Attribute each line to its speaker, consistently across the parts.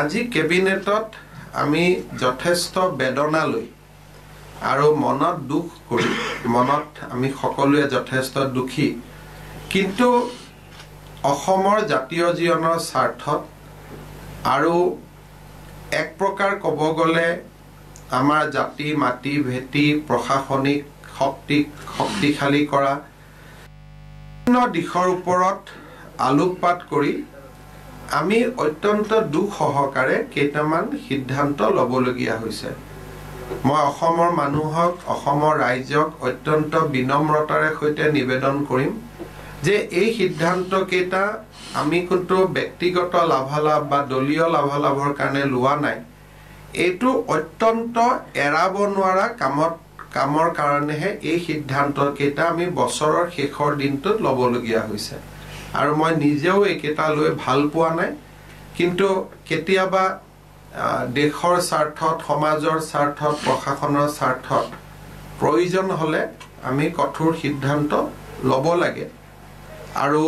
Speaker 1: আজি কেবিনেটত আমি যথেষ্ট বেদনা লৈ আৰু মনত দুখ কৰি মনত আমি সকলোৱে যথেষ্ট দুখী। কিন্তু অসমৰ জাতীয় জীৱনৰ স্বাৰ্থত আৰু এক প্ৰকাৰ ক'ব গ'লে আমাৰ জাতি মাটি ভেটি প্ৰশাসনিক শক্তিক শক্তিশালী কৰা বিভিন্ন দিশৰ ওপৰত আলোকপাত কৰি আমি অত্যন্ত দুখ সহকাৰে কেইটামান সিদ্ধান্ত ল'বলগীয়া হৈছে। মই অসমৰ মানুহক অসমৰ ৰাইজক অত্যন্ত বিনম্ৰতাৰে সৈতে নিবেদন কৰিম যে এই সিদ্ধান্তকেইটা আমি কিন্তু ব্যক্তিগত লাভালাভ বা দলীয় লাভালাভৰ কাৰণে লোৱা নাই। এইটো অত্যন্ত এৰাব নোৱাৰা কামত কামৰ কাৰণেহে এই সিদ্ধান্তকেইটা আমি বছৰৰ শেষৰ দিনটোত ল'বলগীয়া হৈছে। আৰু মই নিজেও এইকেইটা লৈ ভাল পোৱা নাই। কিন্তু কেতিয়াবা দেশৰ স্বাৰ্থত সমাজৰ স্বাৰ্থত প্ৰশাসনৰ স্বাৰ্থত প্ৰয়োজন হ'লে আমি কঠোৰ সিদ্ধান্ত ল'ব লাগে। আৰু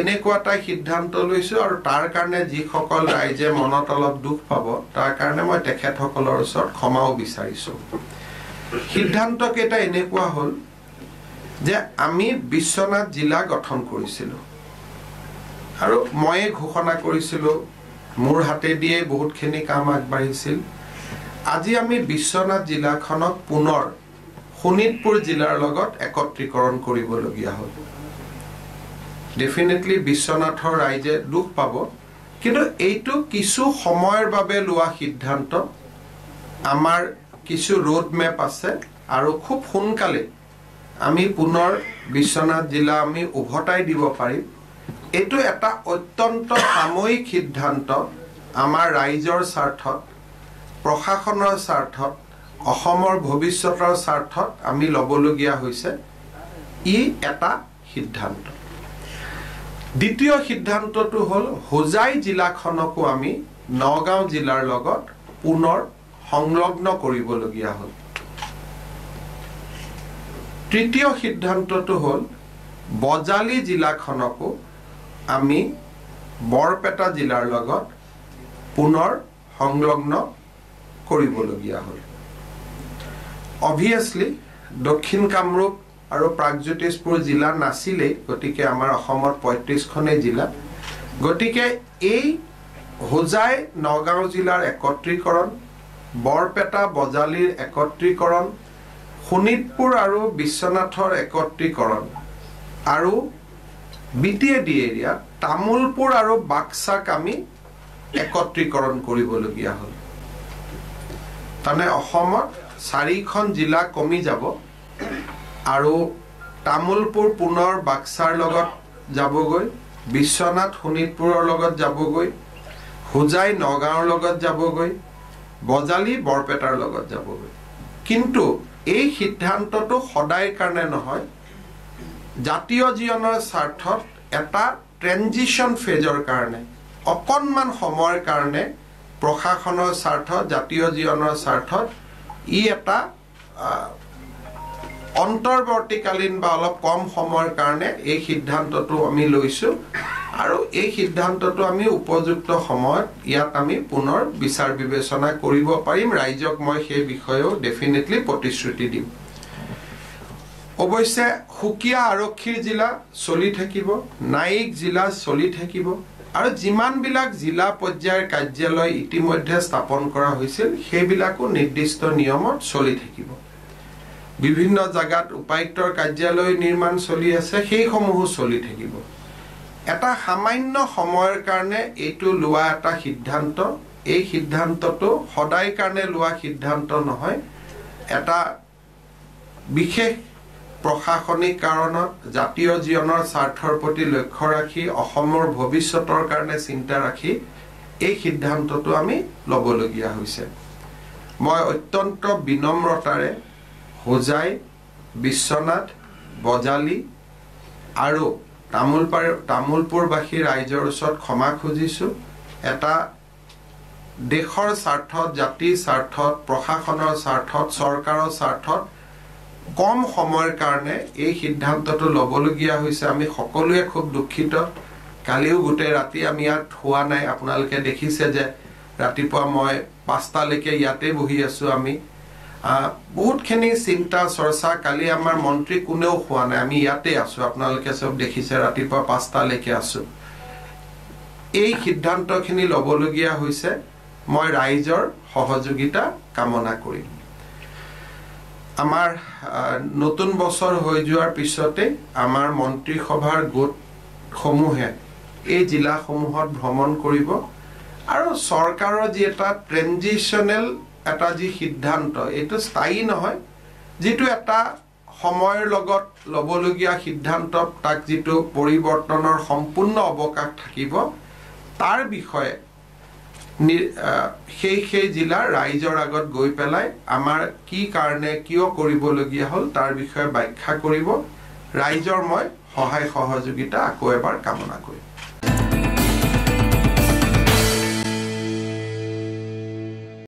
Speaker 1: এনেকুৱা এটা সিদ্ধান্ত লৈছোঁ আৰু তাৰ কাৰণে যিসকল ৰাইজে মনত অলপ দুখ পাব তাৰ কাৰণে মই তেখেতসকলৰ ওচৰত ক্ষমাও বিচাৰিছোঁ। সিদ্ধান্তকেইটা এনেকুৱা হ'ল যে আমি বিশ্বনাথ জিলা গঠন কৰিছিলোঁ। আৰু ময়ে ঘোষণা কৰিছিলোঁ মোৰ হাতেদিয়েই বহুতখিনি কাম আগবাঢ়িছিল। আজি আমি বিশ্বনাথ জিলাখনক পুনৰ শোণিতপুৰ জিলাৰ লগত একত্ৰীকৰণ কৰিবলগীয়া হ'ল। ডেফিনেটলি বিশ্বনাথৰ ৰাইজে দুখ পাব কিন্তু এইটো কিছু সময়ৰ বাবে লোৱা সিদ্ধান্ত। আমাৰ কিছু ৰোড মেপ আছে আৰু খুব সোনকালে আমি পুনৰ বিশ্বনাথ জিলা আমি উভতাই দিব পাৰিম। এইটো এটা অত্যন্ত সাময়িক সিদ্ধান্ত আমাৰ ৰাইজৰ স্বাৰ্থত প্ৰশাসনৰ স্বাৰ্থত অসমৰ ভৱিষ্যতৰ স্বাৰ্থত আমি ল'বলগীয়া হৈছে ই এটা সিদ্ধান্ত। দ্বিতীয় সিদ্ধান্তটো হ'ল হোজাই জিলাখনকো আমি নগাঁও জিলাৰ লগত পুনৰ সংলগ্ন কৰিবলগীয়া হ'ল। তৃতীয় সিদ্ধান্তটো হ'ল বজালী জিলাখনকো আমি বৰপেটা জিলাৰ লগত পুনৰ সংলগ্ন কৰিবলগীয়া হ'ল। অভিয়াছলি দক্ষিণ কামৰূপ আৰু প্ৰাগজ্যোতিষপুৰ জিলা নাছিলেই গতিকে আমাৰ অসমত পঁয়ত্ৰিছখনেই জিলা। গতিকে এই হোজাই নগাঁও জিলাৰ একত্ৰীকৰণ বৰপেটা বজালীৰ একত্ৰীকৰণ শোণিতপুৰ আৰু বিশ্বনাথৰ একত্ৰীকৰণ আৰু বি টি এ ডি এৰিয়াত তামোলপুৰ আৰু বাক্সাক আমি একত্ৰীকৰণ কৰিবলগীয়া হ'ল। তাৰমানে অসমত চাৰিখন জিলা কমি যাব আৰু তামোলপুৰ পুনৰ বাক্সাৰ লগত যাবগৈ বিশ্বনাথ শোণিতপুৰৰ লগত যাবগৈ হোজাই নগাঁৱৰ লগত যাবগৈ বজালী বৰপেটাৰ লগত যাবগৈ। কিন্তু এই সিদ্ধান্তটো সদায় কাৰণে নহয় জাতীয় জীৱনৰ স্বাৰ্থত এটা ট্ৰেনজিশ্যন ফেজৰ কাৰণে অকণমান সময়ৰ কাৰণে প্ৰশাসনৰ স্বাৰ্থত জাতীয় জীৱনৰ স্বাৰ্থত ই এটা অন্তৰ্বৰ্তীকালীন বা অলপ কম সময়ৰ কাৰণে এই সিদ্ধান্তটো আমি লৈছোঁ। আৰু এই সিদ্ধান্তটো আমি উপযুক্ত সময়ত ইয়াত আমি পুনৰ বিচাৰ বিবেচনা কৰিব পাৰিম। ৰাইজক মই সেই বিষয়েও ডেফিনেটলি প্ৰতিশ্ৰুতি দিম। অৱশ্যে সুকীয়া আৰক্ষীৰ জিলা চলি থাকিব নায়িক জিলা চলি থাকিব আৰু যিমানবিলাক জিলা পৰ্যায়ৰ কাৰ্যালয় ইতিমধ্যে স্থাপন কৰা হৈছিল সেইবিলাকো নিৰ্দিষ্ট নিয়মত চলি থাকিব। বিভিন্ন জেগাত উপায়ুক্তৰ কাৰ্যালয় নিৰ্মাণ চলি আছে সেইসমূহো চলি থাকিব। এটা সামান্য সময়ৰ কাৰণে এইটো লোৱা এটা সিদ্ধান্ত এই সিদ্ধান্তটো সদায় কাৰণে লোৱা সিদ্ধান্ত নহয় এটা বিশেষ প্ৰশাসনিক কাৰণত জাতীয় জীৱনৰ স্বাৰ্থৰ প্ৰতি লক্ষ্য ৰাখি অসমৰ ভৱিষ্যতৰ কাৰণে চিন্তা ৰাখি এই সিদ্ধান্তটো আমি ল'বলগীয়া হৈছে। মই অত্যন্ত বিনম্ৰতাৰে হোজাই বিশ্বনাথ বজালী আৰু তামোলপাৰ তামোলপুৰবাসী ৰাইজৰ ওচৰত ক্ষমা খুজিছোঁ। এটা দেশৰ স্বাৰ্থত জাতিৰ স্বাৰ্থত প্ৰশাসনৰ স্বাৰ্থত চৰকাৰৰ স্বাৰ্থত কম সময়ৰ কাৰণে এই সিদ্ধান্তটো ল'বলগীয়া হৈছে। আমি সকলোৱে খুব দুখিত। কালিও গোটেই ৰাতি আমি ইয়াত হোৱা নাই। আপোনালোকে দেখিছে যে ৰাতিপুৱা মই পাঁচটালৈকে ইয়াতে বহি আছোঁ আমি। বহুতখিনি চিন্তা চৰ্চা কালি আমাৰ মন্ত্ৰী কোনেও খোৱা নাই। আমি ইয়াতে আছোঁ। আপোনালোকে চব দেখিছে ৰাতিপুৱা পাঁচটালৈকে আছোঁ। এই সিদ্ধান্তখিনি ল'বলগীয়া হৈছে। মই ৰাইজৰ সহযোগিতা কামনা কৰিম। আমাৰ নতুন বছৰ হৈ যোৱাৰ পিছতে আমাৰ মন্ত্ৰীসভাৰ গোটসমূহে এই জিলাসমূহত ভ্ৰমণ কৰিব আৰু চৰকাৰৰ যি এটা ট্ৰেনজিশ্যনেল এটা যি সিদ্ধান্ত এইটো স্থায়ী নহয় যিটো এটা সময়ৰ লগত ল'বলগীয়া সিদ্ধান্ত তাক যিটো পৰিৱৰ্তনৰ সম্পূৰ্ণ অৱকাশ থাকিব তাৰ বিষয়ে সেই সেই জিলাৰ ৰাইজৰ আগত গৈ পেলাই আমাৰ কি কাৰণে কিয় কৰিবলগীয়া হ'ল তাৰ বিষয়ে ব্যাখ্যা কৰিব। ৰাইজৰ মই সহায় সহযোগিতা আকৌ এবাৰ কামনা কৰিম।